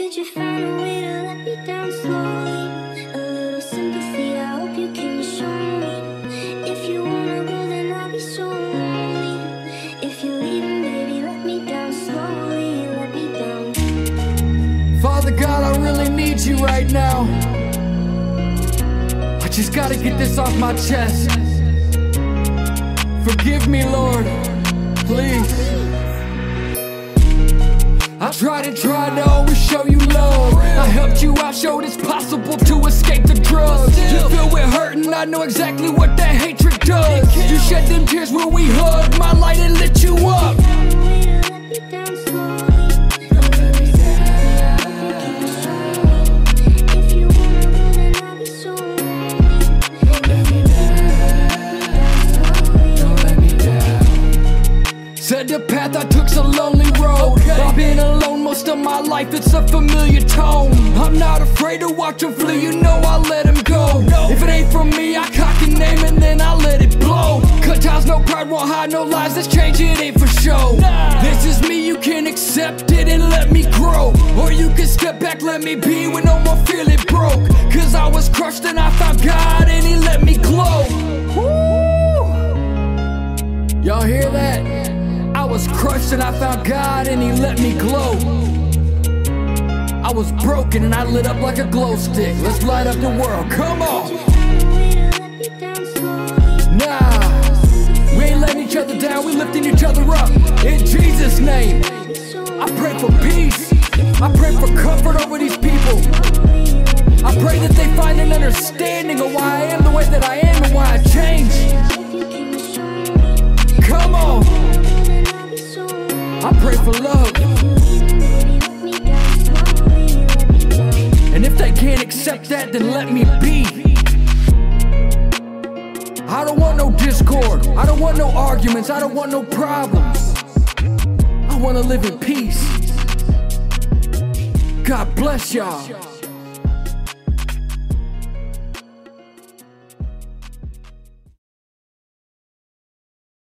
Could you find a way to let me down slowly? A little sympathy, I hope you can show me. If you wanna go, then I'll be so lonely. If you're baby, let me down slowly. Let me down. Father God, I really need you right now. I just gotta get this off my chest. Forgive me, Lord, please. I tried and tried to always show you love. I helped you out, showed it's possible to escape the drugs. You feel with hurt, and I know exactly what that hatred does. You shed them tears when we hugged, my light and lit you up. So. Said the path I took's a lonely road. I've been alone most of my life, it's a familiar tone. I'm not afraid to watch him flee, you know I let him go. If it ain't from me, I cock a name and then I let it blow. Cut ties, no pride, won't hide no lies, this change it ain't for show. This is me, you can accept it and let me grow. Or you can step back, let me be when no more feeling broke. Cause I was crushed and I found God and He let me glow. And I found God and He let me glow. I was broken and I lit up like a glow stick. Let's light up the world, come on! Nah, we ain't letting each other down, we lifting each other up. In Jesus' name, I pray for peace. I pray for comfort over these people. I pray that they find an understanding And if they can't accept that, then let me be. I don't want no discord. I don't want no arguments. I don't want no problems. I want to live in peace. God bless y'all.